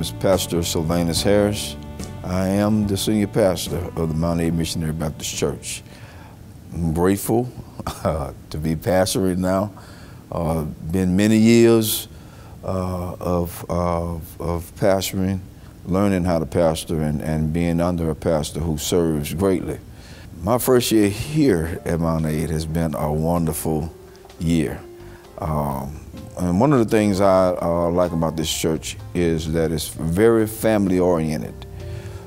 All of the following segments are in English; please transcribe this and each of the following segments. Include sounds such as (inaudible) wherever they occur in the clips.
Name is Pastor Sylvanus Harris. I am the senior pastor of the Mount Aid Missionary Baptist Church. I'm grateful uh, to be pastoring now. Uh, been many years uh, of, of, of pastoring, learning how to pastor and, and being under a pastor who serves greatly. My first year here at Mount Aid has been a wonderful year. Um, and one of the things I uh, like about this church is that it's very family oriented.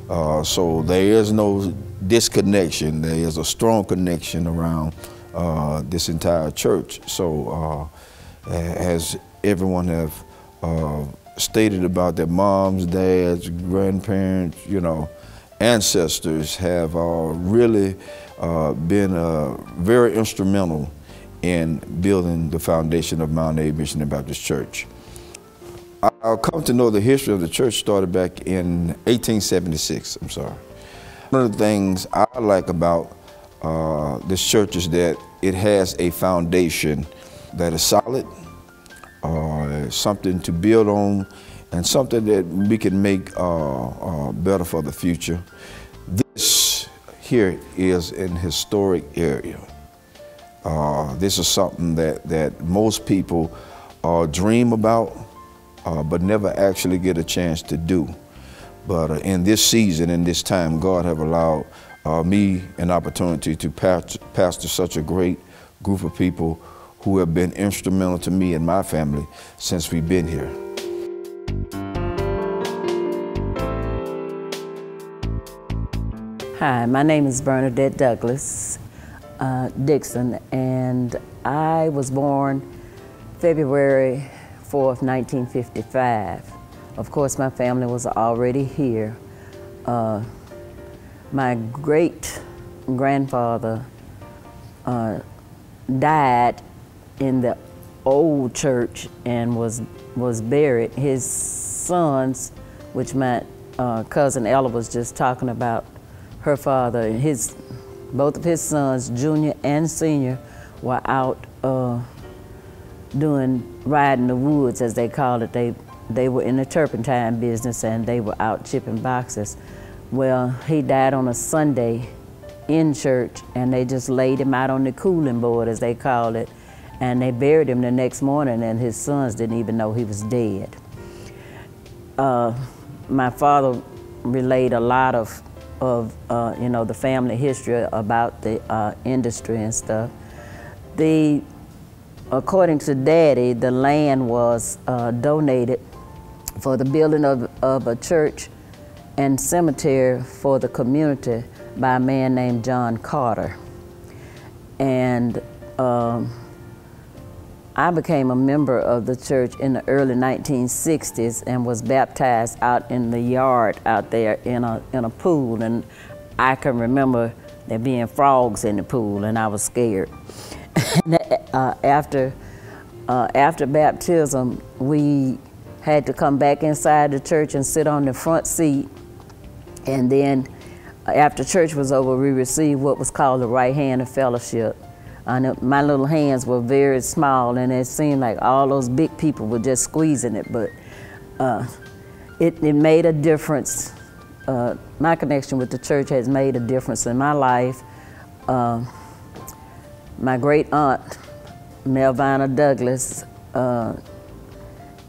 Uh, so there is no disconnection. There is a strong connection around uh, this entire church. So uh, as everyone have uh, stated about their moms, dads, grandparents, you know, ancestors have uh, really been very instrumental in building the foundation of Mount Aid Missionary Baptist Church. I'll come to know the history of the church started back in 1876, I'm sorry. One of the things I like about uh, this church is that it has a foundation that is solid, uh, something to build on, and something that we can make uh, uh better for the future. This here is an historic area. Uh, this is something that, that most people uh, dream about, uh, but never actually get a chance to do. But uh, in this season, in this time, God have allowed uh, me an opportunity to pastor, pastor such a great group of people who have been instrumental to me and my family since we've been here. Hi, my name is Bernadette Douglas, uh, Dixon, and I was born February 4th, 1955. Of course, my family was already here. Uh, my great grandfather uh, died in the old church and was was buried. His sons, which my uh, cousin Ella was just talking about, her father, and his both of his sons, junior and senior, were out uh, doing riding the woods, as they called it. They they were in the turpentine business and they were out chipping boxes. Well, he died on a Sunday in church, and they just laid him out on the cooling board, as they called it, and they buried him the next morning, and his sons didn't even know he was dead. Uh, my father relayed a lot of of uh, you know the family history about the uh, industry and stuff. The according to Daddy, the land was uh, donated for the building of, of a church and cemetery for the community by a man named John Carter. And um, I became a member of the church in the early 1960s and was baptized out in the yard out there in a, in a pool. And I can remember there being frogs in the pool and I was scared. (laughs) uh, after, uh, after baptism, we had to come back inside the church and sit on the front seat. And then after church was over, we received what was called the right hand of fellowship. And my little hands were very small, and it seemed like all those big people were just squeezing it, but uh, it, it made a difference. Uh, my connection with the church has made a difference in my life. Uh, my great aunt, Melvina Douglas, uh,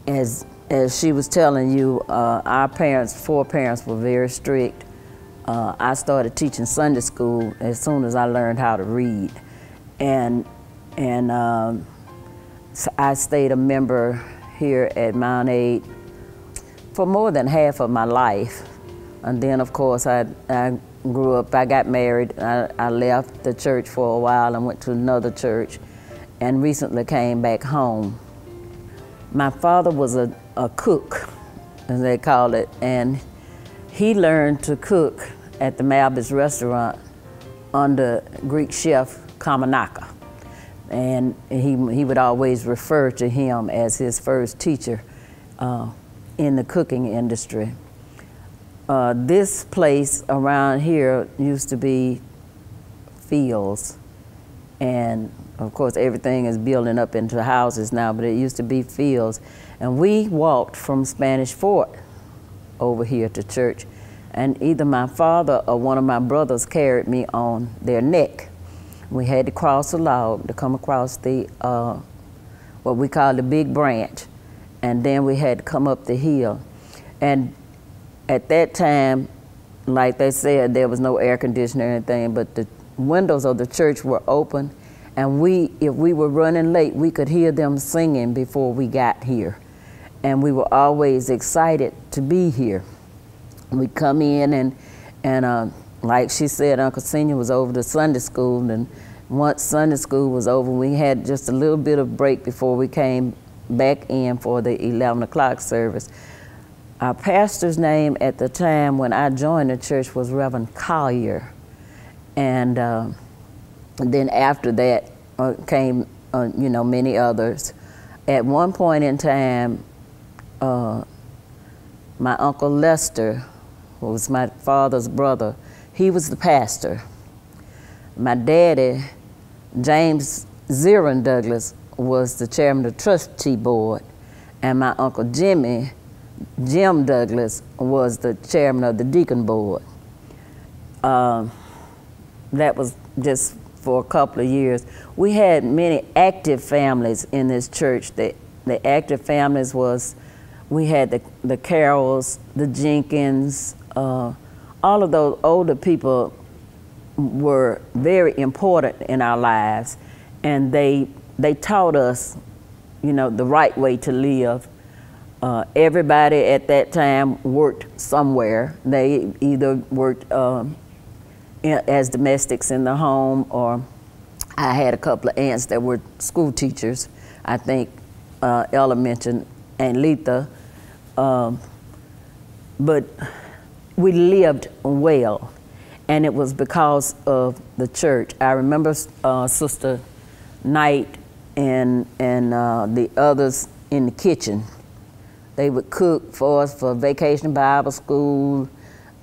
as, as she was telling you, uh, our parents, four parents, were very strict. Uh, I started teaching Sunday school as soon as I learned how to read and and um, so I stayed a member here at Mount Aid for more than half of my life. And then, of course, I, I grew up, I got married, I, I left the church for a while and went to another church and recently came back home. My father was a, a cook, as they call it, and he learned to cook at the Malbis restaurant under Greek chef Kamanaka. And he, he would always refer to him as his first teacher uh, in the cooking industry. Uh, this place around here used to be fields, and of course, everything is building up into houses now, but it used to be fields. And we walked from Spanish Fort over here to church. And either my father or one of my brothers carried me on their neck. We had to cross a log to come across the, uh, what we call the big branch. And then we had to come up the hill. And at that time, like they said, there was no air conditioner or anything, but the windows of the church were open and we, if we were running late, we could hear them singing before we got here. And we were always excited to be here. We'd come in and, and uh, like she said, Uncle Senior was over to Sunday school. And once Sunday school was over, we had just a little bit of break before we came back in for the 11 o'clock service. Our pastor's name at the time when I joined the church was Reverend Collier. And uh, then after that uh, came, uh, you know, many others. At one point in time, uh, my uncle Lester, who was my father's brother, he was the pastor. My daddy, James Ziron Douglas, was the chairman of the trustee board, and my uncle Jimmy, Jim Douglas, was the chairman of the deacon board. Uh, that was just for a couple of years. We had many active families in this church. The, the active families was, we had the, the Carrolls, the Jenkins, uh, all of those older people were very important in our lives and they, they taught us, you know, the right way to live. Uh, everybody at that time worked somewhere. They either worked um, as domestics in the home, or I had a couple of aunts that were school teachers. I think uh, Ella mentioned and Letha. Um, but we lived well, and it was because of the church. I remember uh, Sister Knight and and uh, the others in the kitchen. They would cook for us for vacation Bible school,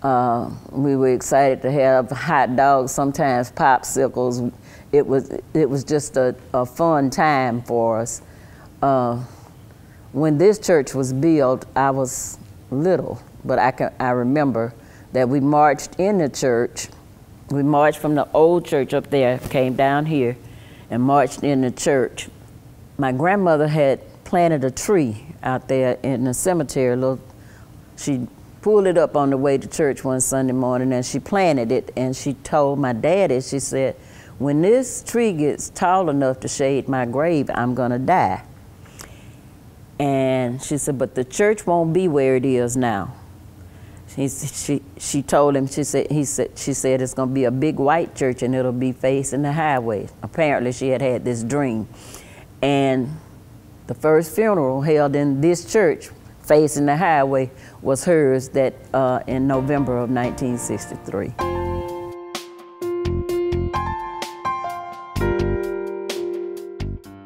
uh, we were excited to have hot dogs, sometimes popsicles. It was, it was just a, a fun time for us. Uh, when this church was built, I was little, but I, can, I remember that we marched in the church. We marched from the old church up there, came down here, and marched in the church. My grandmother had planted a tree out there in the cemetery. Little, she pulled it up on the way to church one Sunday morning and she planted it and she told my daddy, she said, when this tree gets tall enough to shade my grave, I'm gonna die. And she said, but the church won't be where it is now. She, she, she told him, she said, he said, she said it's gonna be a big white church and it'll be facing the highway. Apparently she had had this dream. And the first funeral held in this church facing the highway was hers that uh, in November of 1963.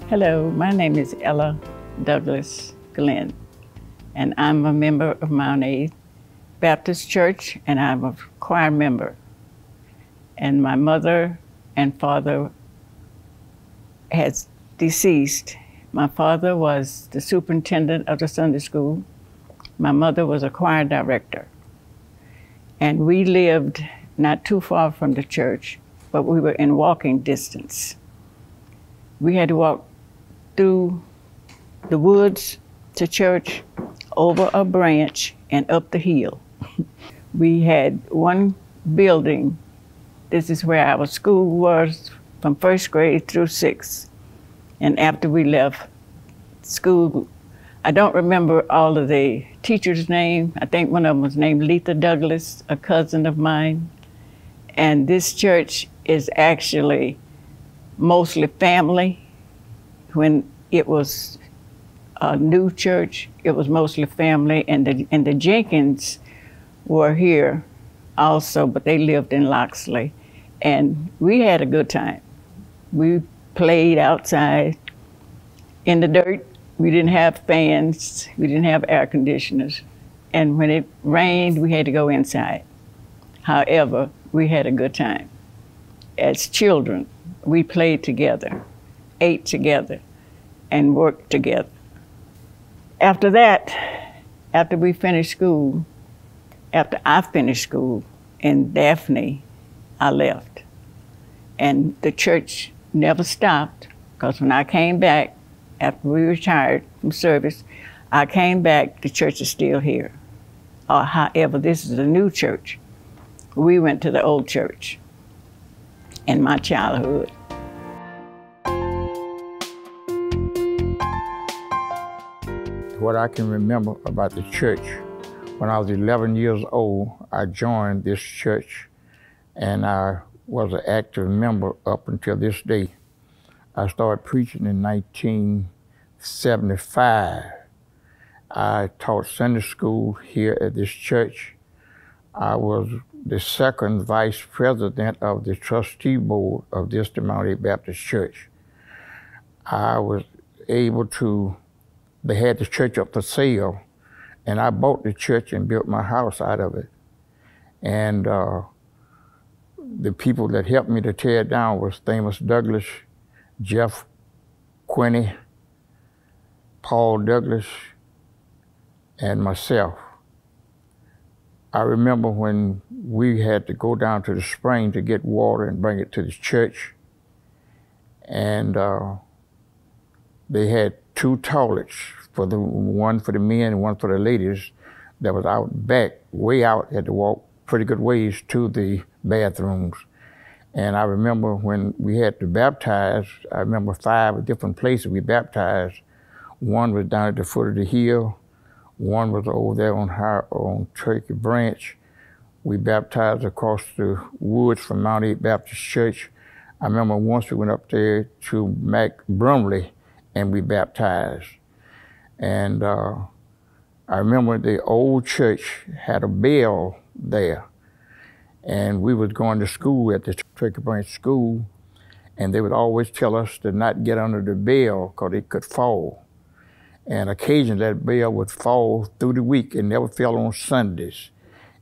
Hello, my name is Ella Douglas Glenn, and I'm a member of Mount Aid Baptist Church, and I'm a choir member. And my mother and father has deceased. My father was the superintendent of the Sunday school, my mother was a choir director. And we lived not too far from the church, but we were in walking distance. We had to walk through the woods to church, over a branch, and up the hill. We had one building. This is where our school was from first grade through sixth. And after we left school, I don't remember all of the teachers' name. I think one of them was named Letha Douglas, a cousin of mine. And this church is actually mostly family. When it was a new church, it was mostly family, and the, and the Jenkins were here also, but they lived in Loxley. And we had a good time. We played outside in the dirt we didn't have fans, we didn't have air conditioners. And when it rained, we had to go inside. However, we had a good time. As children, we played together. ate together and worked together. After that, after we finished school, after I finished school in Daphne, I left. And the church never stopped because when I came back, after we retired from service, I came back, the church is still here. Uh, however, this is a new church. We went to the old church in my childhood. What I can remember about the church, when I was 11 years old, I joined this church and I was an active member up until this day. I started preaching in 1975. I taught Sunday school here at this church. I was the second vice president of the trustee board of this Mount Baptist Church. I was able to, they had the church up for sale, and I bought the church and built my house out of it. And uh, the people that helped me to tear it down was Thamus Douglas, Jeff Quinney, Paul Douglas, and myself. I remember when we had to go down to the spring to get water and bring it to the church, and uh, they had two toilets for the one for the men and one for the ladies that was out back, way out, had to walk pretty good ways to the bathrooms. And I remember when we had to baptize, I remember five different places we baptized. One was down at the foot of the hill. One was over there on, high, on Turkey Branch. We baptized across the woods from Mount Aid Baptist Church. I remember once we went up there to Mac Brumley and we baptized. And uh, I remember the old church had a bell there and we was going to school at the Turkey Branch School, and they would always tell us to not get under the bell because it could fall. And occasionally that bell would fall through the week and never fell on Sundays.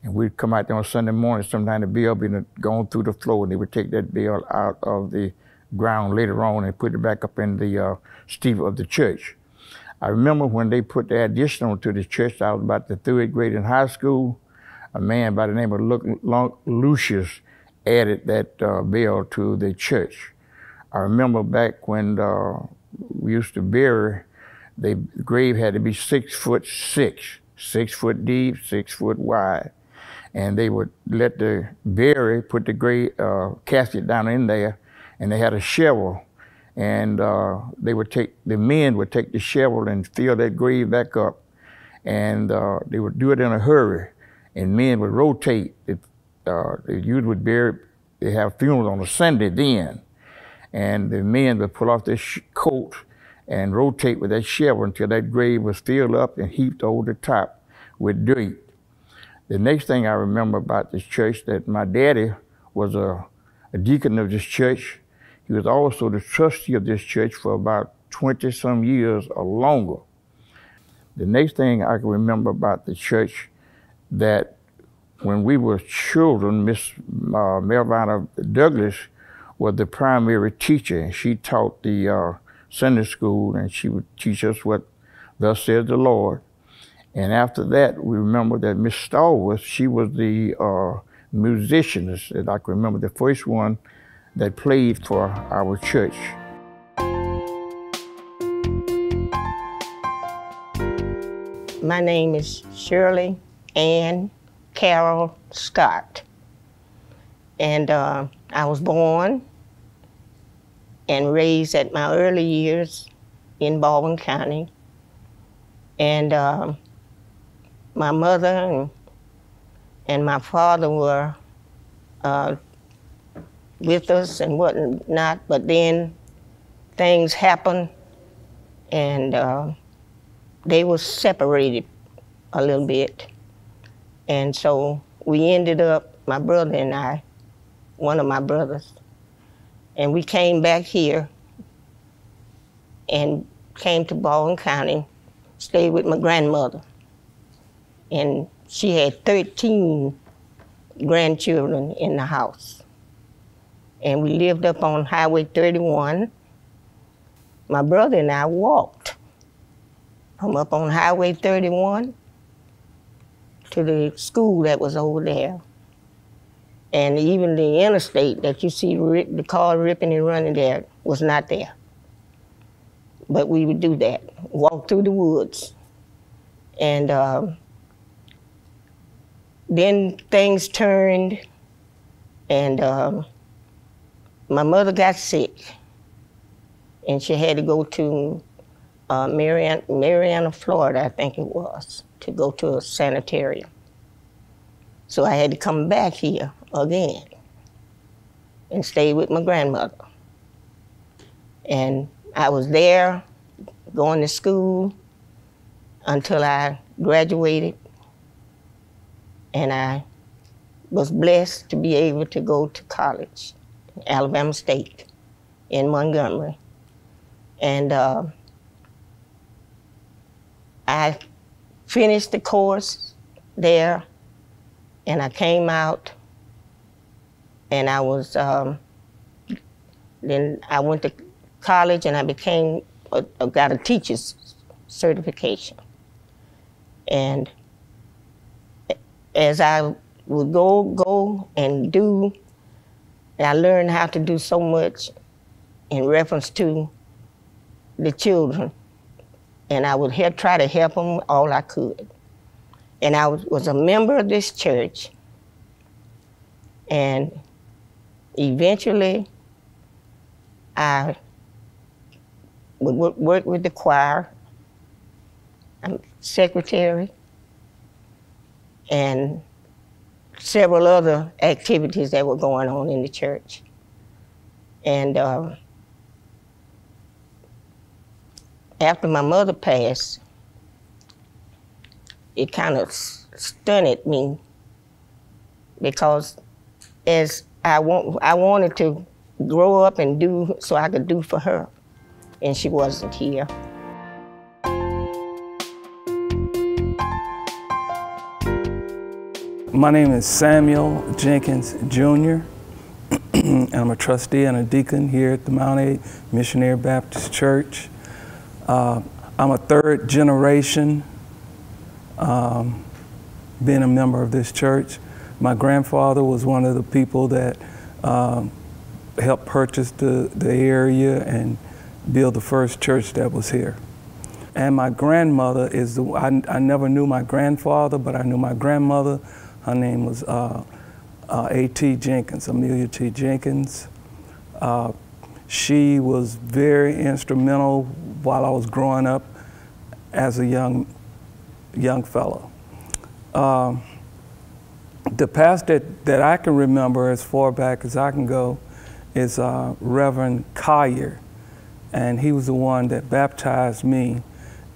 And we'd come out there on Sunday morning, sometimes the bell be going through the floor, and they would take that bell out of the ground later on and put it back up in the uh, steeple of the church. I remember when they put the addition to the church, I was about the third grade in high school, a man by the name of Lucius added that uh, bill to the church. I remember back when uh, we used to bury, the grave had to be six foot six, six foot deep, six foot wide. And they would let the bury, put the grave uh, casket down in there, and they had a shovel. And uh, they would take, the men would take the shovel and fill that grave back up. And uh, they would do it in a hurry and men would rotate. It, uh, the youth would bury, they have funerals on a Sunday then, and the men would pull off their coat and rotate with that shovel until that grave was filled up and heaped over the top with dirt. The next thing I remember about this church that my daddy was a, a deacon of this church. He was also the trustee of this church for about 20 some years or longer. The next thing I can remember about the church that when we were children, Miss uh, Melvina Douglas was the primary teacher, and she taught the uh, Sunday school, and she would teach us what thus said the Lord. And after that, we remember that Miss Stallworth, she was the uh, musician, I can remember, the first one that played for our church. My name is Shirley Ann Carol Scott. And uh, I was born and raised at my early years in Baldwin County. And uh, my mother and, and my father were uh, with us and whatnot, but then things happened and uh, they were separated a little bit. And so we ended up, my brother and I, one of my brothers, and we came back here and came to Baldwin County, stayed with my grandmother. And she had 13 grandchildren in the house. And we lived up on Highway 31. my brother and I walked from up on Highway 31 to the school that was over there. And even the interstate that you see the car ripping and running there was not there. But we would do that, walk through the woods. And uh, then things turned, and uh, my mother got sick, and she had to go to uh, Marianna, Florida, I think it was, to go to a sanitarium. So I had to come back here again and stay with my grandmother. And I was there going to school until I graduated. And I was blessed to be able to go to college, Alabama State in Montgomery. And uh, I finished the course there and I came out and I was, um, then I went to college and I became, a, a, got a teacher's certification. And as I would go, go and do, I learned how to do so much in reference to the children. And I would help, try to help them all I could. And I was, was a member of this church. And eventually, I would work with the choir. I'm secretary and several other activities that were going on in the church. And uh, after my mother passed, it kind of stunned me because as I want, I wanted to grow up and do so I could do for her, and she wasn't here. My name is Samuel Jenkins Jr. (clears throat) I'm a trustee and a deacon here at the Mount Aid Missionary Baptist Church. Uh, I'm a third generation um, being a member of this church. My grandfather was one of the people that um, helped purchase the, the area and build the first church that was here. And my grandmother is the, I, I never knew my grandfather, but I knew my grandmother. Her name was uh, uh, A.T. Jenkins, Amelia T. Jenkins. Uh, she was very instrumental while I was growing up as a young, young fellow. Um, the past that, that I can remember as far back as I can go is uh, Reverend Collier. And he was the one that baptized me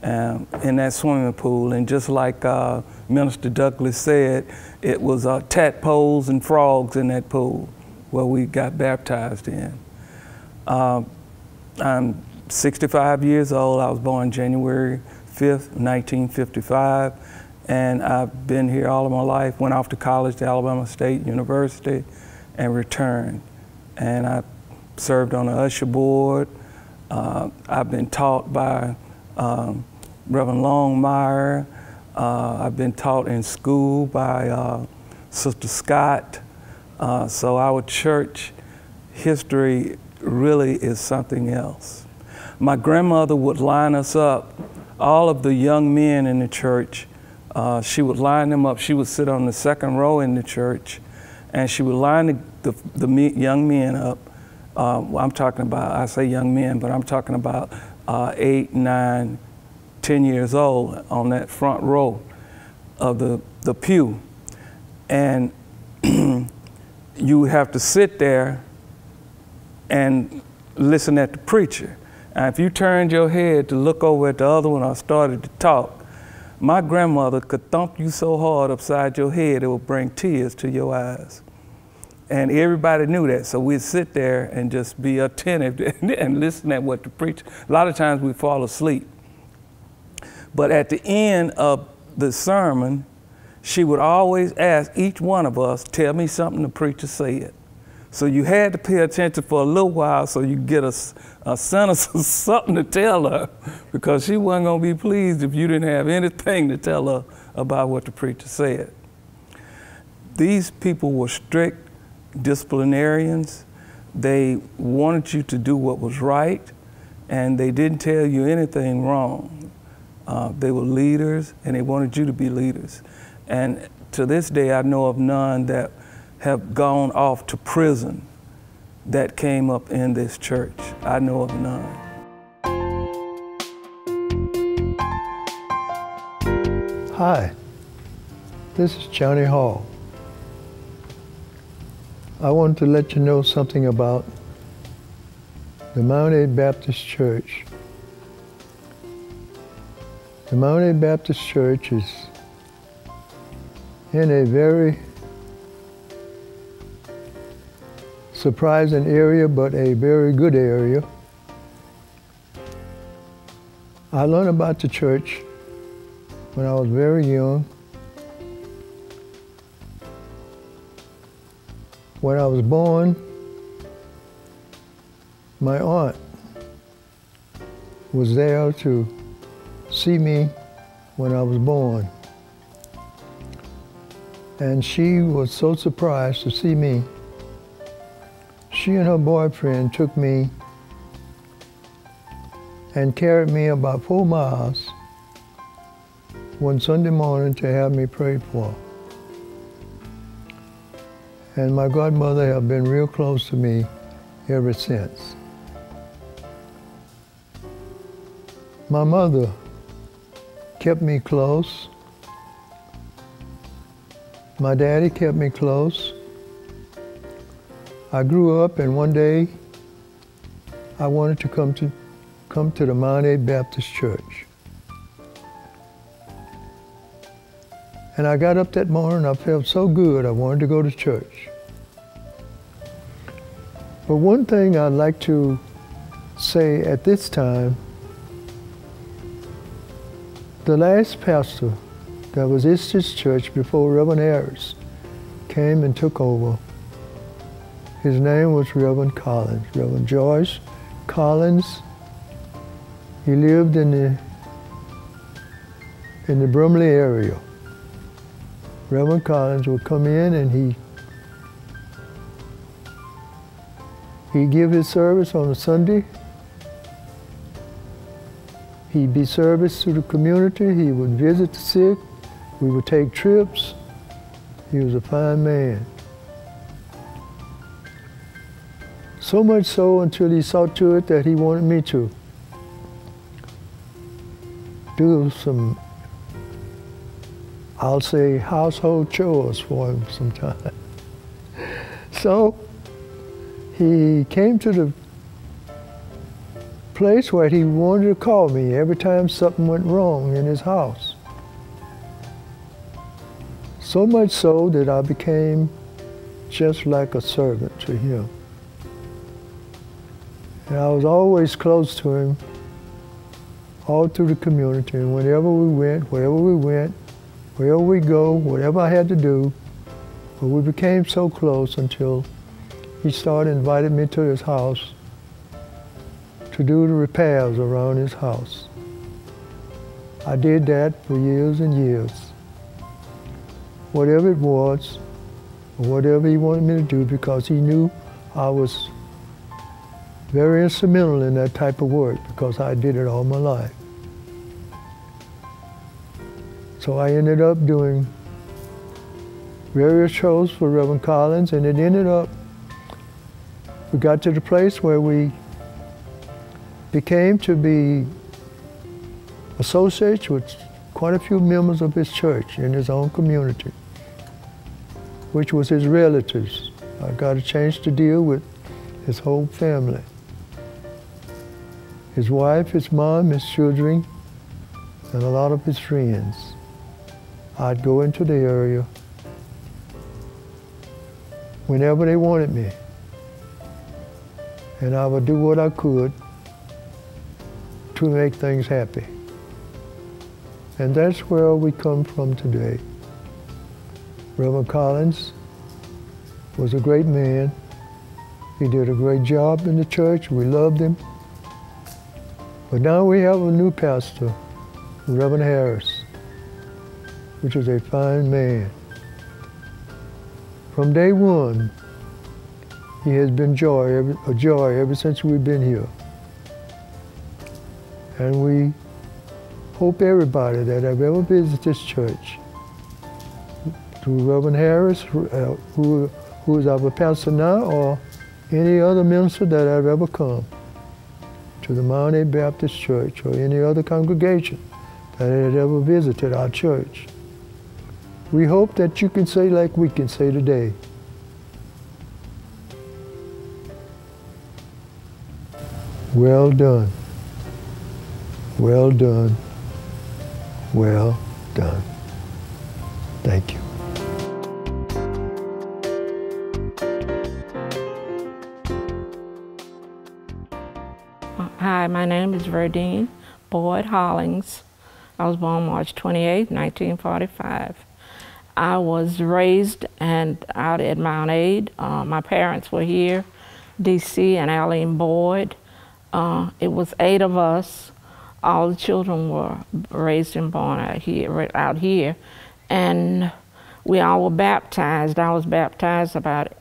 um, in that swimming pool. And just like uh, Minister Douglas said, it was uh, tadpoles and frogs in that pool where we got baptized in. Uh, I'm 65 years old. I was born January 5th, 1955 and I've been here all of my life. Went off to college to Alabama State University and returned. And I served on the usher board. Uh, I've been taught by um, Reverend Longmire. Uh, I've been taught in school by uh, Sister Scott. Uh, so our church history really is something else. My grandmother would line us up, all of the young men in the church, uh, she would line them up. She would sit on the second row in the church, and she would line the, the, the young men up. Uh, I'm talking about, I say young men, but I'm talking about uh, eight, nine, ten years old on that front row of the, the pew. And (clears throat) you have to sit there and listen at the preacher. And if you turned your head to look over at the other one or started to talk, my grandmother could thump you so hard upside your head it would bring tears to your eyes. And everybody knew that, so we'd sit there and just be attentive (laughs) and listen at what the preacher. A lot of times we'd fall asleep. But at the end of the sermon, she would always ask each one of us, tell me something the preacher said. So you had to pay attention for a little while so you get a, a sentence (laughs) or something to tell her because she wasn't going to be pleased if you didn't have anything to tell her about what the preacher said. These people were strict disciplinarians. They wanted you to do what was right, and they didn't tell you anything wrong. Uh, they were leaders, and they wanted you to be leaders. And to this day, I know of none that have gone off to prison that came up in this church. I know of none. Hi, this is Johnny Hall. I want to let you know something about the Mount Aid Baptist Church. The Mount Aid Baptist Church is in a very surprising area, but a very good area. I learned about the church when I was very young. When I was born, my aunt was there to see me when I was born. And she was so surprised to see me. She and her boyfriend took me and carried me about four miles one Sunday morning to have me prayed for and my godmother have been real close to me ever since. My mother kept me close. My daddy kept me close. I grew up and one day I wanted to come to come to the Mount Baptist Church. And I got up that morning, I felt so good, I wanted to go to church. But one thing I'd like to say at this time, the last pastor that was at this Church before Reverend Harris came and took over, his name was Reverend Collins, Reverend Joyce Collins. He lived in the in the Brumley area. Reverend Collins would come in and he he'd give his service on a Sunday. He'd be service to the community. He would visit the sick. We would take trips. He was a fine man. So much so until he saw to it that he wanted me to do some I'll say household chores for him sometimes. (laughs) so he came to the place where he wanted to call me every time something went wrong in his house. So much so that I became just like a servant to him. And I was always close to him all through the community. And whenever we went, wherever we went, wherever we go, whatever I had to do. But we became so close until he started inviting me to his house to do the repairs around his house. I did that for years and years. Whatever it was, whatever he wanted me to do, because he knew I was very instrumental in that type of work because I did it all my life. So I ended up doing various shows for Reverend Collins, and it ended up, we got to the place where we became to be associates with quite a few members of his church in his own community, which was his relatives. I got a chance to deal with his whole family. His wife, his mom, his children, and a lot of his friends. I'd go into the area whenever they wanted me. And I would do what I could to make things happy. And that's where we come from today. Reverend Collins was a great man. He did a great job in the church. We loved him. But now we have a new pastor, Reverend Harris, which is a fine man. From day one, he has been joy, a joy ever since we've been here. And we hope everybody that have ever visited this church, through Reverend Harris, uh, who, who is our pastor now, or any other minister that have ever come to the Mount Baptist Church or any other congregation that has ever visited our church. We hope that you can say like we can say today, Well done. Well done. Well done. Thank you. Hi, my name is Verdine Boyd Hollings. I was born March 28, 1945. I was raised and out at Mount Aid. Uh, my parents were here, D.C. and Aline Boyd. Uh, it was eight of us. All the children were raised and born out here, out here, and we all were baptized. I was baptized about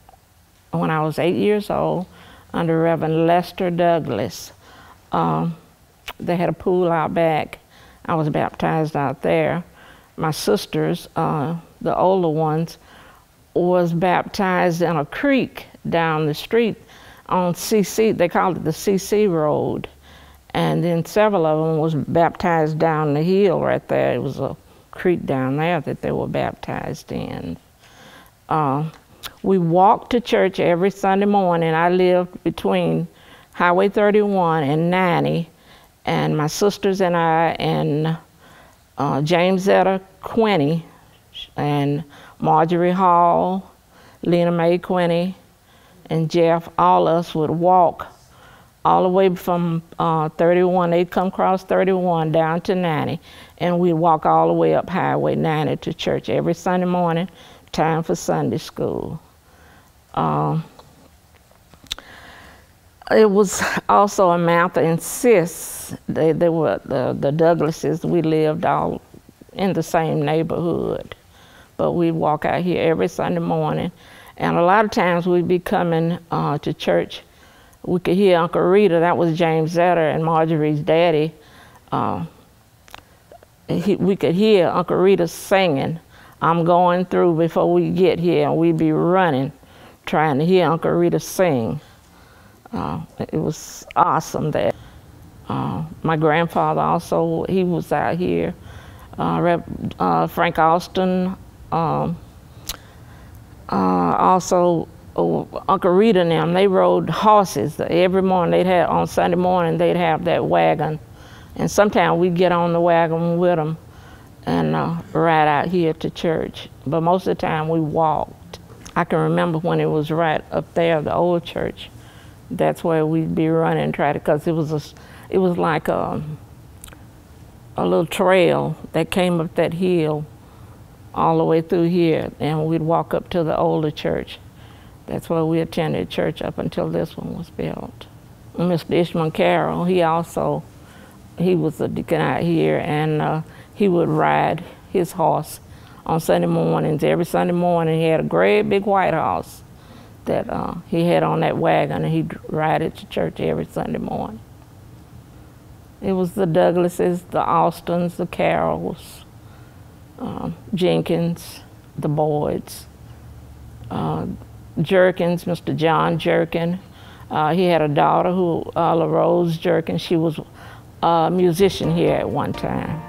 when I was eight years old under Reverend Lester Douglas. Um, they had a pool out back. I was baptized out there. My sisters, uh, the older ones, was baptized in a creek down the street on CC, they called it the CC Road. And then several of them was baptized down the hill right there. It was a creek down there that they were baptized in. Uh, we walked to church every Sunday morning. I lived between Highway 31 and 90, and my sisters and I and uh, James and Marjorie Hall, Lena Mae Quinney, and Jeff, all of us would walk all the way from uh, 31, they'd come across 31 down to 90, and we'd walk all the way up Highway 90 to church every Sunday morning, time for Sunday school. Uh, it was also a Martha and Sis. They, they were the, the Douglases. We lived all in the same neighborhood, but we'd walk out here every Sunday morning and a lot of times we'd be coming uh, to church. We could hear Uncle Rita, that was James Zetter and Marjorie's daddy. Uh, he, we could hear Uncle Rita singing, I'm going through before we get here, and we'd be running trying to hear Uncle Rita sing. Uh, it was awesome there. Uh, my grandfather also, he was out here. Uh, uh, Frank Austin, um, uh, also oh, Uncle Rita and them, they rode horses. Every morning they'd have, on Sunday morning, they'd have that wagon. And sometimes we'd get on the wagon with them and uh, ride out here to church. But most of the time we walked. I can remember when it was right up there, the old church. That's where we'd be running, try to, because it was a, it was like a, a little trail that came up that hill all the way through here, and we'd walk up to the older church. That's where we attended church up until this one was built. Mr. Ishmael Carroll, he also, he was a deacon out here, and uh, he would ride his horse on Sunday mornings. Every Sunday morning, he had a great big white horse that uh, he had on that wagon, and he'd ride it to church every Sunday morning. It was the Douglases, the Austins, the Carrolls, uh, Jenkins, the Boyds, uh, Jerkins, Mr. John Jerkin. Uh, he had a daughter who, uh, LaRose Jerkin, she was a musician here at one time.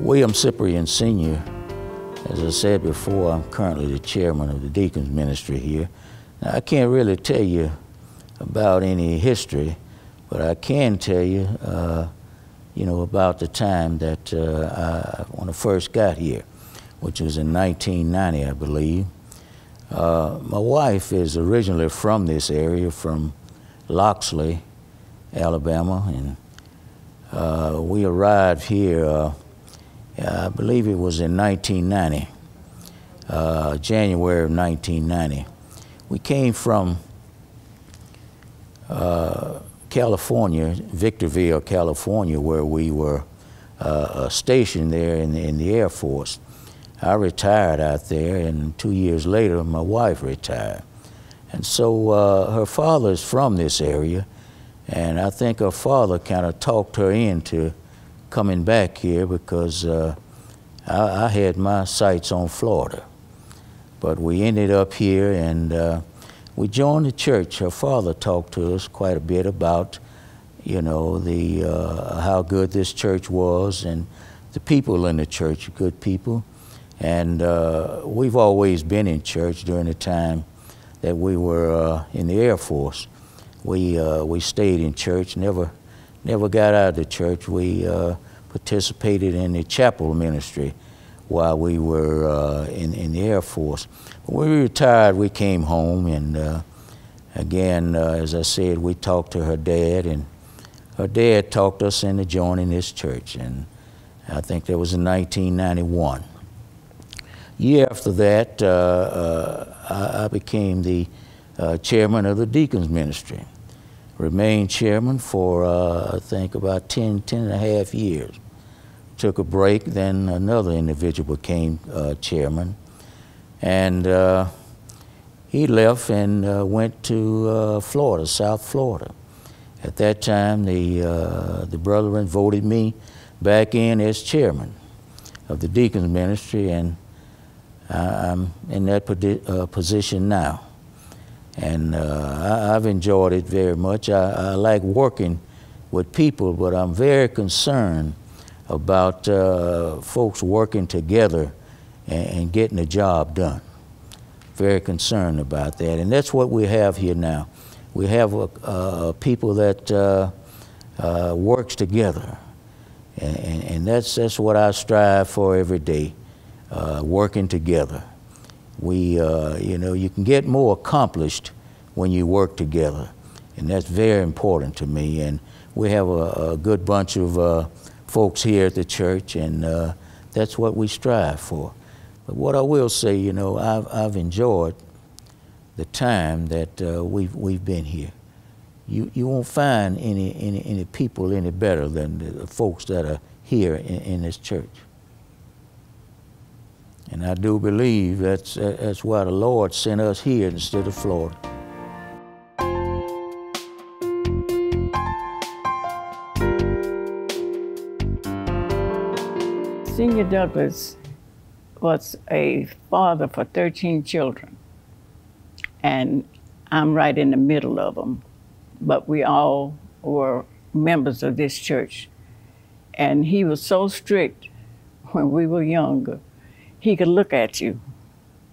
William Cyprian Sr., as I said before, I'm currently the chairman of the Deacons Ministry here. Now, I can't really tell you about any history but I can tell you, uh, you know, about the time that uh, I, when I first got here, which was in 1990, I believe. Uh, my wife is originally from this area, from Loxley, Alabama, and uh, we arrived here, uh, I believe it was in 1990. uh, January of 1990. We came from uh, California, Victorville, California, where we were uh, stationed there in the, in the Air Force. I retired out there, and two years later, my wife retired. And so uh, her father is from this area, and I think her father kind of talked her into coming back here because uh, I, I, had my sights on Florida. But we ended up here, and uh, we joined the church. Her father talked to us quite a bit about, you know, the uh, how good this church was, and the people in the church, good people. And uh, we've always been in church during the time that we were uh, in the Air Force. We, uh, we stayed in church, never, never got out of the church. We uh, participated in the chapel ministry while we were uh, in, in the Air Force. When we retired, we came home, and uh, again, as I said, we talked to her dad, and her dad talked us into joining this church, and I think that was in 1991 year after that, uh, uh, I, I, became the uh, chairman of the deacons ministry. Remained chairman for, I think, about 10, 10 and a half years. Took a break, then another individual became chairman. And he left and went to Florida, South Florida. At that time, the, uh, the brethren voted me back in as chairman of the deacons ministry, and I'm in that uh, position now. And uh, I, have enjoyed it very much. I, I, like working with people, but I'm very concerned about uh, folks working together and, and, getting the job done. Very concerned about that. And that's what we have here now. We have uh, people that uh, uh, works together. And, and, and that's, that's what I strive for every day uh, working together. We, uh, you know, you can get more accomplished when you work together, and that's very important to me. And we have a, a good bunch of uh, folks here at the church, and uh, that's what we strive for. But what I will say, you know, I've, I've enjoyed the time that uh, we've, we've been here. You, you won't find any, any, any people any better than the folks that are here in, in this church. And I do believe that's, that's why the Lord sent us here instead of Florida. Senior Douglas was a father for 13 children. And I'm right in the middle of them. But we all were members of this church. And he was so strict when we were younger he could look at you.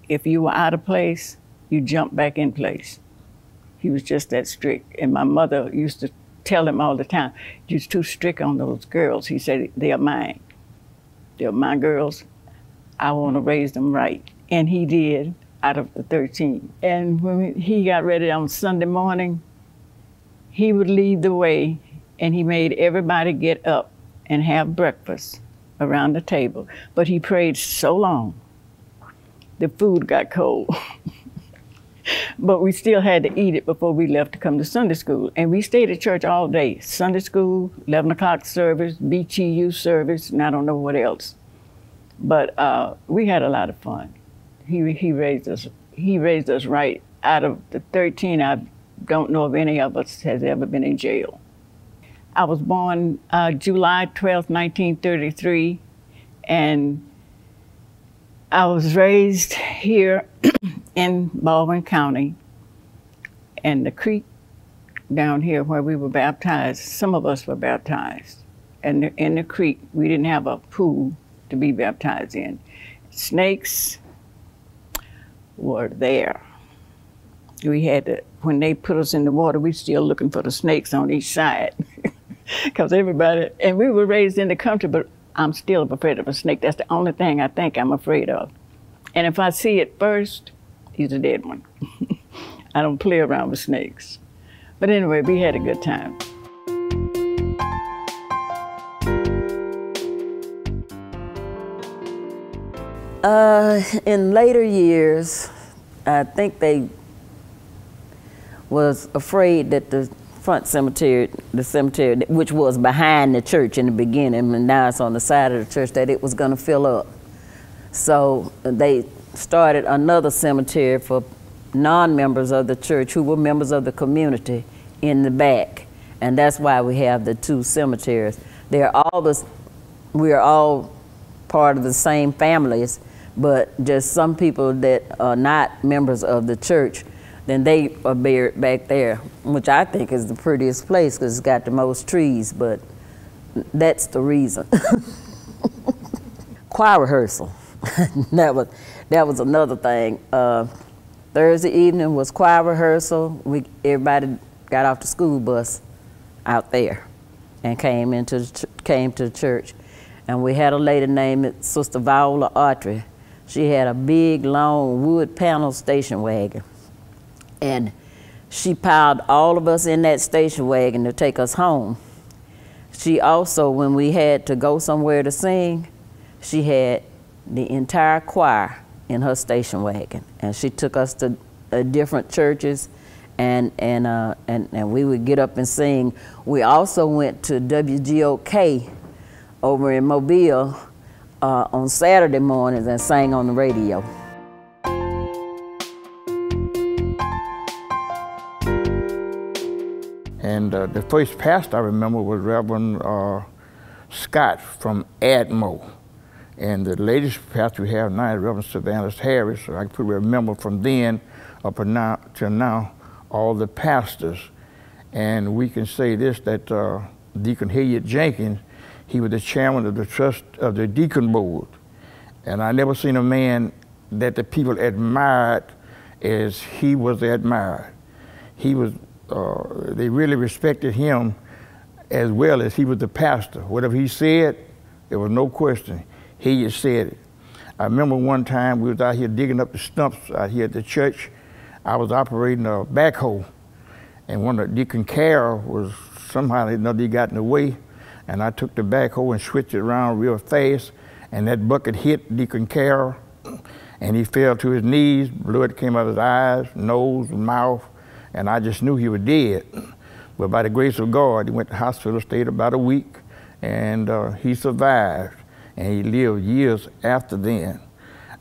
If you were out of place, you jump back in place. He was just that strict. And my mother used to tell him all the time, you're too strict on those girls. He said, they're mine. They're my girls. I want to raise them right. And he did out of the 13. And when he got ready on Sunday morning, he would lead the way and he made everybody get up and have breakfast around the table. But he prayed so long, the food got cold. (laughs) but we still had to eat it before we left to come to Sunday school. And we stayed at church all day Sunday school, 11 o'clock service, BTU service, and I don't know what else. But uh, we had a lot of fun. He, he, raised us, he raised us right. Out of the 13, I don't know if any of us has ever been in jail. I was born uh, July 12, 1933, and I was raised here (clears throat) in Baldwin County. And the creek down here where we were baptized, some of us were baptized. And in the creek, we didn't have a pool to be baptized in. Snakes were there. We had to, when they put us in the water, we still looking for the snakes on each side. (laughs) because everybody, and we were raised in the country, but I'm still afraid of a snake. That's the only thing I think I'm afraid of. And if I see it first, he's a dead one. (laughs) I don't play around with snakes. But anyway, we had a good time. Uh, in later years, I think they was afraid that the front cemetery, the cemetery, which was behind the church in the beginning, and now it's on the side of the church, that it was going to fill up. So they started another cemetery for non-members of the church who were members of the community in the back, and that's why we have the two cemeteries. They're all the, we are all part of the same families, but just some people that are not members of the church, then they are buried back there, which I think is the prettiest place because it's got the most trees, but that's the reason. (laughs) Choir rehearsal. (laughs) that was that was another thing. Uh, Thursday evening was choir rehearsal. We everybody got off the school bus out there and came into came to the church, and we had a lady named Sister Viola Autry. She had a big long wood panel station wagon, and she piled all of us in that station wagon to take us home. She also, when we had to go somewhere to sing, she had the entire choir in her station wagon, and she took us to uh, different churches, and and uh, and and we would get up and sing. We also went to WGOK over in Mobile uh, on Saturday mornings and sang on the radio. And uh, the first pastor I remember was Reverend uh, Scott from Atmore. And the latest pastor we have now is Reverend Savannah Harris. So I could remember from then up to now all the pastors. And we can say this that uh, Deacon Hilliard Jenkins, he was the chairman of the trust of the deacon board. And I never seen a man that the people admired as he was admired. He was, uh, they really respected him as well as he was the pastor. Whatever he said, there was no question he just said it. I remember one time we was out here digging up the stumps out here at the church. I was operating a backhoe, and one of Deacon Carroll was somehow another he got in the way, and I took the backhoe and switched it around real fast, and that bucket hit Deacon Carroll, and he fell to his knees. Blood came out of his eyes, nose, mouth, and I just knew he was dead. But by the grace of God, he went to hospital, stayed about a week, and uh, he survived and he lived years after then.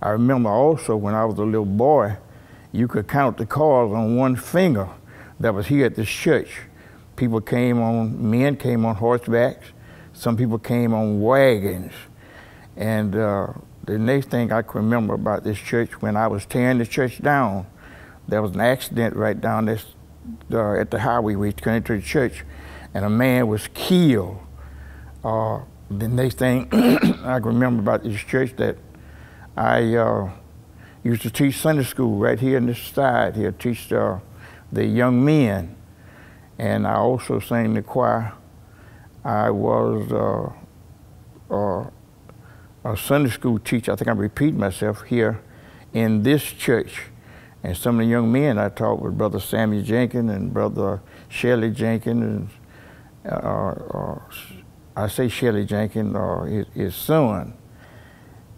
I remember also when I was a little boy, you could count the cars on one finger that was here at this church. People came on, men came on horsebacks, some people came on wagons. And uh, the next thing I can remember about this church, when I was tearing the church down, there was an accident right down this, uh, at the highway we came to the church, and a man was killed. Uh, the next thing (clears throat) I can remember about this church that I uh, used to teach Sunday school right here in this side here, teach uh, the young men. And I also sang the choir. I was uh, uh a Sunday school teacher. I think I repeat myself here in this church. And some of the young men I taught with Brother Samuel Jenkins and Brother Shelley Jenkins and uh, uh, I say Shelley Jenkins, or his, his son.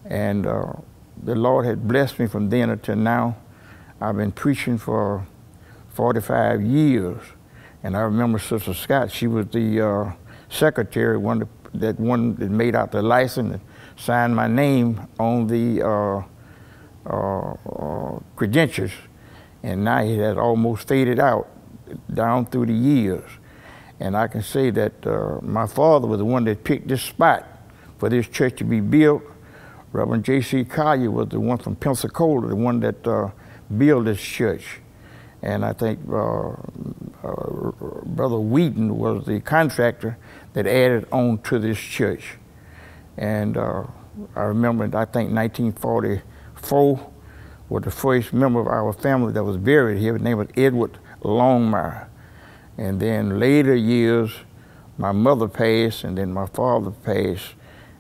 And uh, the Lord had blessed me from then until now. I've been preaching for 45 years. And I remember Sister Scott, she was the uh, secretary, one that one that made out the license and signed my name on the uh, uh, uh, credentials. And now it has almost faded out down through the years. And I can say that uh, my father was the one that picked this spot for this church to be built. Reverend J.C. Collier was the one from Pensacola, the one that built this church. And I think uh, uh Brother Wheaton was the contractor that added on to this church. And uh, I remember, I think 1944 was the first member of our family that was buried here. His name was Edward Longmire. And then later years, my mother passed, and then my father passed,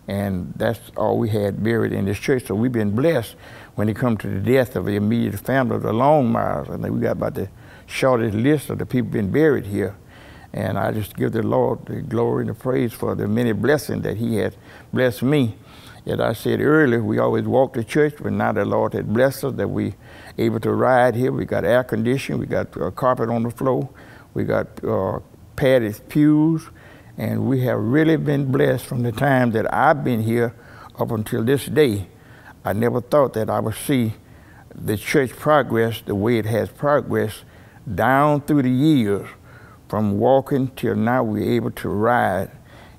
and that's all we had buried in this church. So we've been blessed when it comes to the death of the immediate family of the Longmires. I think we got about the shortest list of the people been buried here. And I just give the Lord the glory and the praise for the many blessings that He has blessed me. As I said earlier, we always walked to church, but now the Lord has blessed us that we able to ride here. We got air conditioning, we got uh, carpet on the floor, we got uh, padded pews, and we have really been blessed from the time that I've been here up until this day. I never thought that I would see the church progress the way it has progressed down through the years from walking till now we're able to ride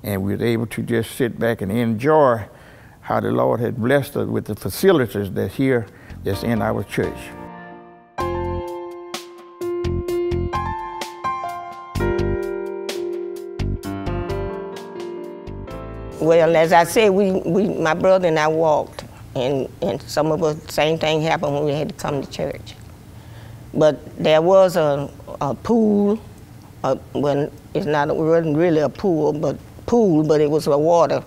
and we're able to just sit back and enjoy how the Lord has blessed us with the facilities that's here that's in our church. Well, as I said, we, we my brother and I walked, and, and some of us, same thing happened when we had to come to church. But there was a, a pool, uh, when it's not, it wasn't really a pool, but pool, but it was a water,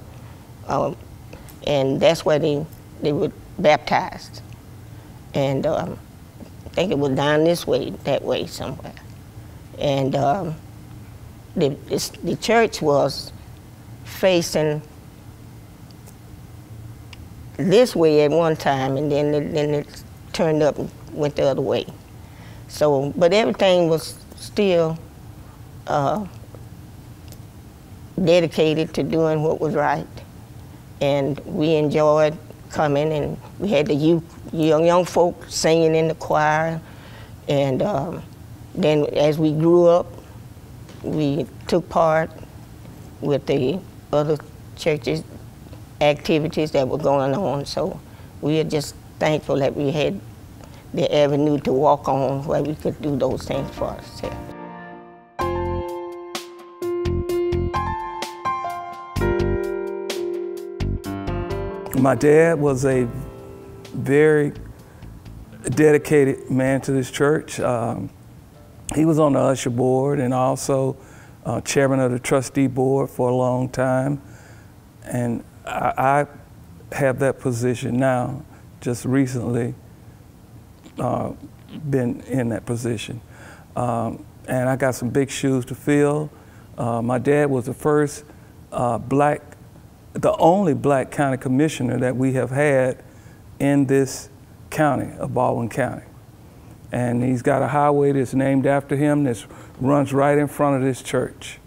uh, and that's where they, they were baptized. And um, I think it was down this way, that way somewhere. And um, the, the church was facing this way at one time, and then it, then it turned up and went the other way. So, but everything was still uh, dedicated to doing what was right, and we enjoyed coming, and we had the youth, young young folk singing in the choir, and um, then as we grew up, we took part with the other churches activities that were going on. So we are just thankful that we had the avenue to walk on where we could do those things for ourselves. My dad was a very dedicated man to this church. Um, he was on the usher board and also uh, chairman of the trustee board for a long time. And I, I have that position now, just recently uh, been in that position. Um, and I got some big shoes to fill. Uh, my dad was the first uh, black, the only black county commissioner that we have had in this county of Baldwin County. And he's got a highway that's named after him that runs right in front of this church.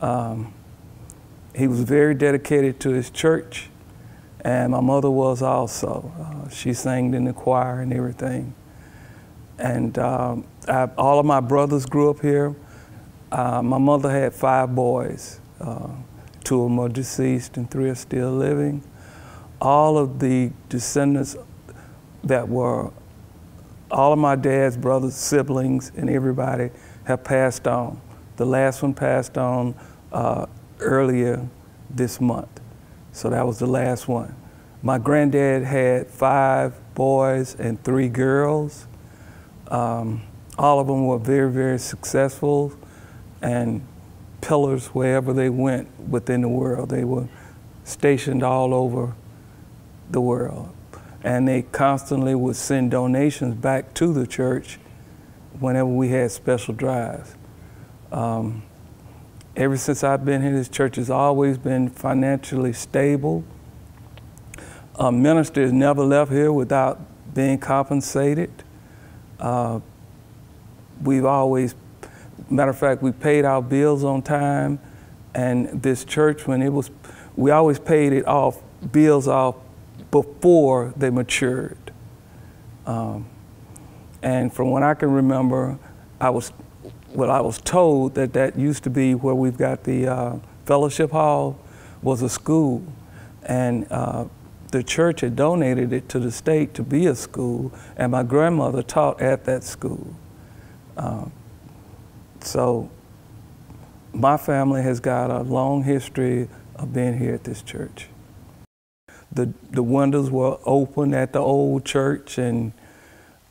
Um, he was very dedicated to his church, and my mother was also. Uh, she sang in the choir and everything. And um, I, all of my brothers grew up here. Uh, my mother had five boys. Uh, two of them are deceased and three are still living. All of the descendants that were, all of my dad's brothers, siblings, and everybody have passed on. The last one passed on uh, earlier this month. So that was the last one. My granddad had five boys and three girls. Um, all of them were very, very successful and pillars wherever they went within the world. They were stationed all over the world. And they constantly would send donations back to the church whenever we had special drives. Um, ever since I've been here, this church has always been financially stable. A minister has never left here without being compensated. Uh, we've always, matter of fact, we paid our bills on time, and this church, when it was, we always paid it off, bills off before they matured. Um, and from what I can remember, I was well, I was told that that used to be where we've got the uh, fellowship hall was a school, and uh, the church had donated it to the state to be a school, and my grandmother taught at that school. Um, so my family has got a long history of being here at this church. The, the windows were open at the old church, and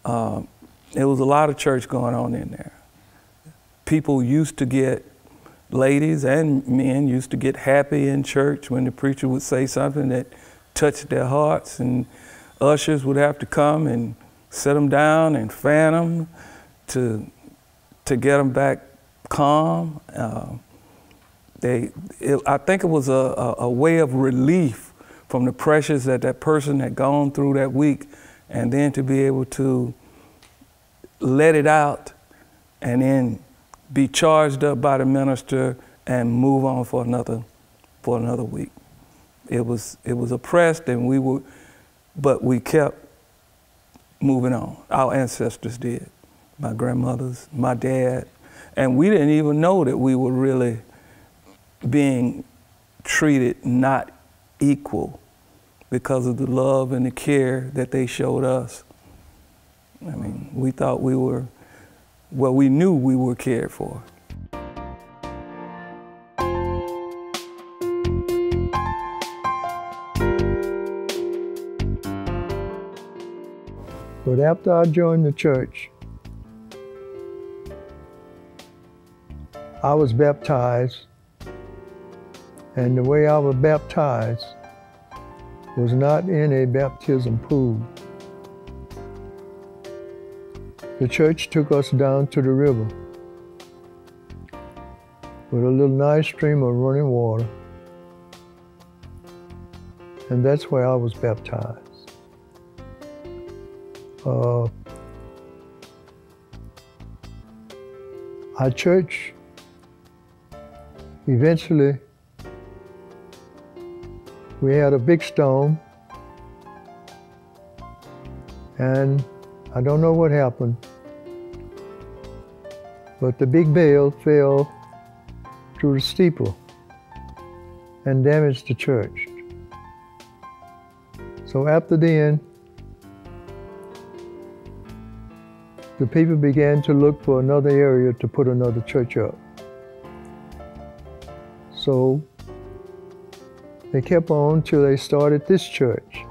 uh, there was a lot of church going on in there people used to get, ladies and men used to get happy in church when the preacher would say something that touched their hearts, and ushers would have to come and set them down and fan them to, to get them back calm. Uh, they, it, I think it was a, a, a way of relief from the pressures that that person had gone through that week, and then to be able to let it out and then be charged up by the minister and move on for another for another week. It was it was oppressed and we were but we kept moving on. Our ancestors did. My grandmothers, my dad, and we didn't even know that we were really being treated not equal because of the love and the care that they showed us. I mean, we thought we were, well, we knew we were cared for. But after I joined the church, I was baptized, and the way I was baptized was not in a baptism pool. The church took us down to the river with a little nice stream of running water, and that's where I was baptized. Uh, our church eventually we had a big stone and I don't know what happened, but the big bale fell through the steeple and damaged the church. So after then, the people began to look for another area to put another church up. So they kept on till they started this church.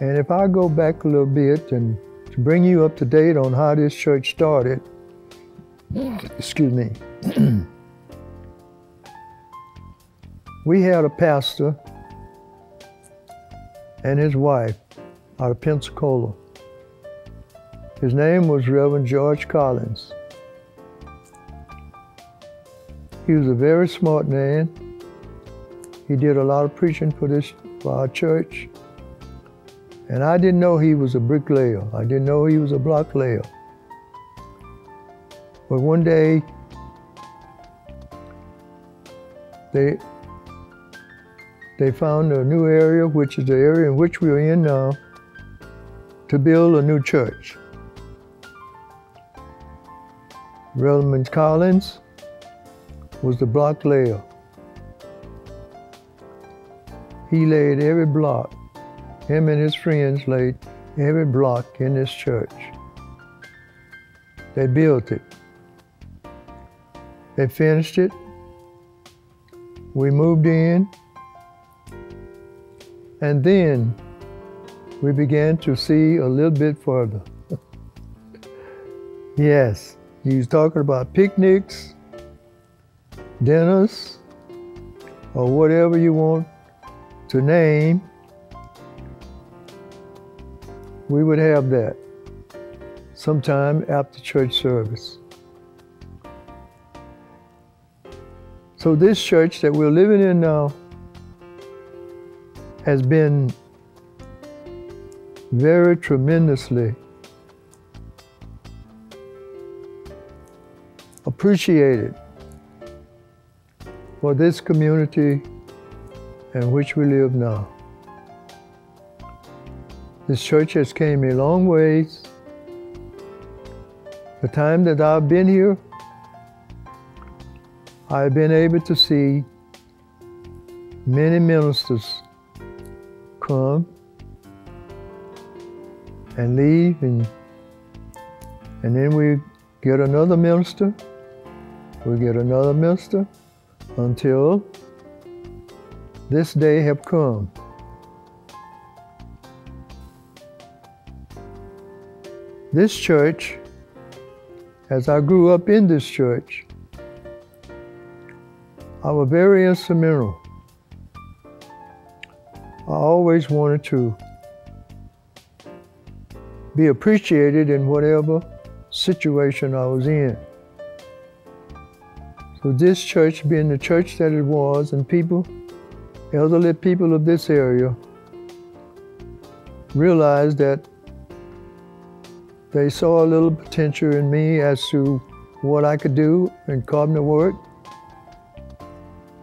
And if I go back a little bit and to bring you up to date on how this church started, excuse me, (clears throat) we had a pastor and his wife out of Pensacola. His name was Reverend George Collins. He was a very smart man. He did a lot of preaching for this for our church. And I didn't know he was a bricklayer. I didn't know he was a block layer. But one day, they they found a new area, which is the area in which we are in now, to build a new church. Reverend Collins was the block layer. He laid every block. Him and his friends laid every block in this church. They built it. They finished it. We moved in. And then we began to see a little bit further. (laughs) yes. He was talking about picnics, dinners, or whatever you want to name. We would have that sometime after church service. So this church that we're living in now has been very tremendously appreciated for this community in which we live now. This church has came a long ways. The time that I've been here, I've been able to see many ministers come and leave and and then we get another minister we get another minister until this day have come. This church, as I grew up in this church, I was very instrumental. I always wanted to be appreciated in whatever situation I was in. So this church being the church that it was and people elderly people of this area realized that they saw a little potential in me as to what I could do in cabinet work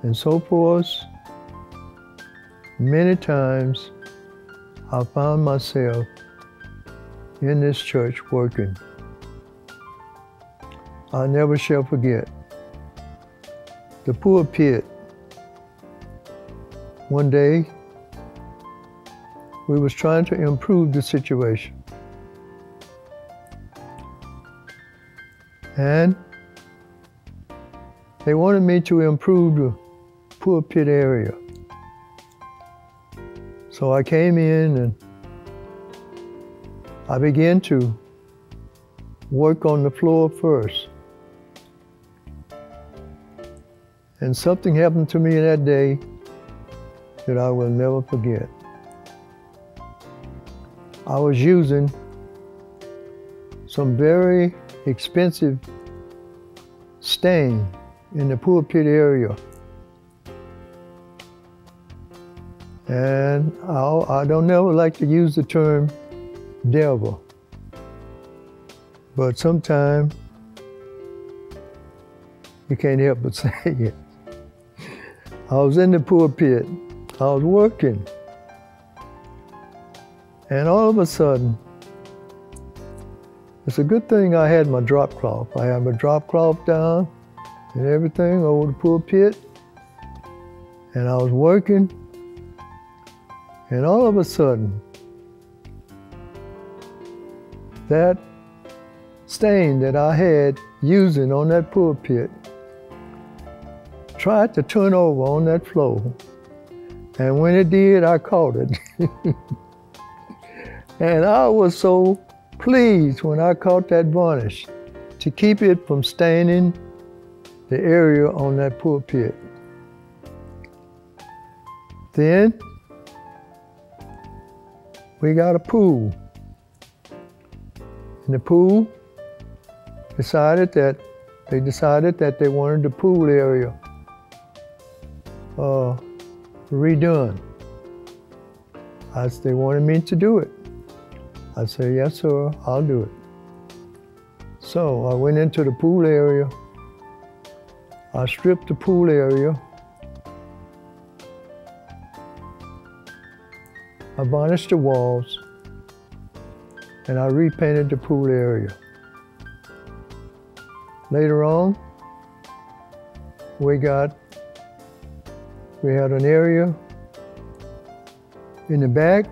and so forth. Many times I found myself in this church working. I never shall forget the pulpit. One day, we was trying to improve the situation. And they wanted me to improve the pulpit area. So I came in and I began to work on the floor first. And something happened to me that day that I will never forget. I was using some very expensive stain in the pulpit area. And I, I don't never like to use the term devil, but sometimes you can't help but (laughs) say it. I was in the pulpit, I was working, and all of a sudden, it's a good thing I had my drop cloth. I had my drop cloth down and everything over the pulpit, and I was working, and all of a sudden, that stain that I had using on that pulpit tried to turn over on that floor. And when it did, I caught it. (laughs) and I was so pleased when I caught that varnish to keep it from staining the area on that pulpit. Then we got a pool. And the pool decided that they decided that they wanted the pool area uh, redone. As they wanted me to do it. I said, yes, sir, I'll do it. So I went into the pool area. I stripped the pool area. I varnished the walls and I repainted the pool area. Later on, we got, we had an area in the back,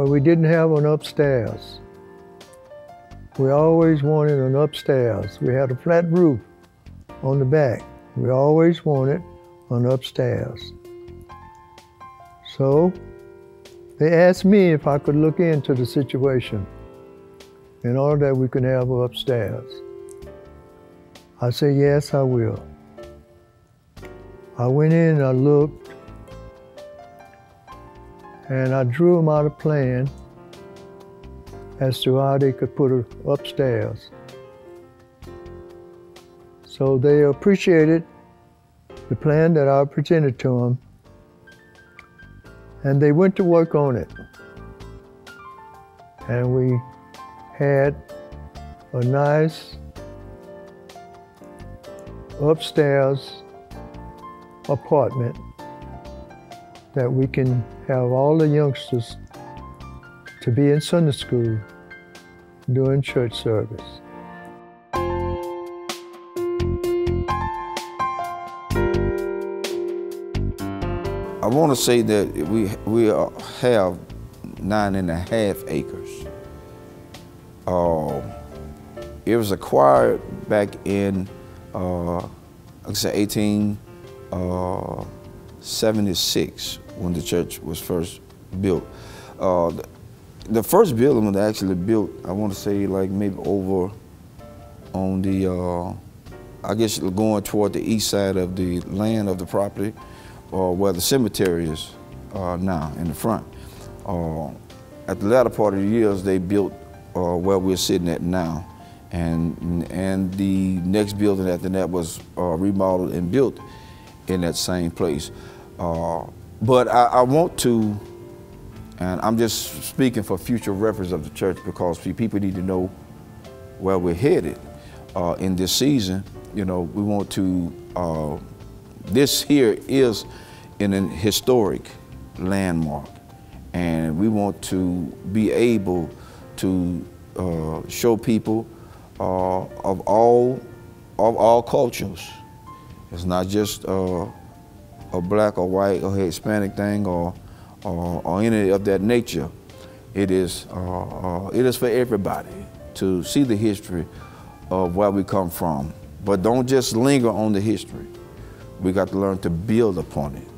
but we didn't have an upstairs. We always wanted an upstairs. We had a flat roof on the back. We always wanted an upstairs. So they asked me if I could look into the situation in order that we could have upstairs. I said, yes, I will. I went in and I looked and I drew them out a plan as to how they could put her upstairs. So they appreciated the plan that I presented to them and they went to work on it. And we had a nice upstairs apartment that we can have all the youngsters to be in Sunday school during church service. I want to say that we we have nine and a half acres. Uh, it was acquired back in, uh, like I said, 1876 uh, when the church was first built. Uh, the, the, first building was actually built, I want to say, like maybe over on the, uh, I guess going toward the east side of the land of the property uh, where the cemetery is uh, now in the front. Uh, at the latter part of the years, they built uh, where we're sitting at now. And, and the next building after that was remodeled and built in that same place. Uh, but I, I, want to, and I'm just speaking for future reference of the church because people need to know where we're headed uh, in this season. You know, we want to, uh, this here is in an historic landmark, and we want to be able to uh, show people uh, of all of all cultures. It's not just uh, a black or white or Hispanic thing or, or, or any of that nature. It is, uh, uh, it is for everybody to see the history of where we come from. But don't just linger on the history. We got to learn to build upon it.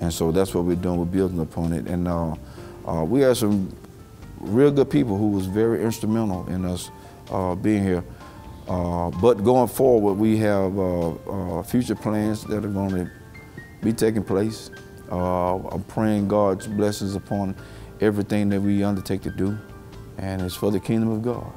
And so that's what we're doing, we're building upon it. And uh, uh, we had some real good people who was very instrumental in us uh, being here. Uh, but going forward, we have future plans that are going to be taking place. Uh, I'm praying God's blessings upon everything that we undertake to do, and it's for the kingdom of God.